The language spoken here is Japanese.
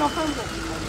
の韓国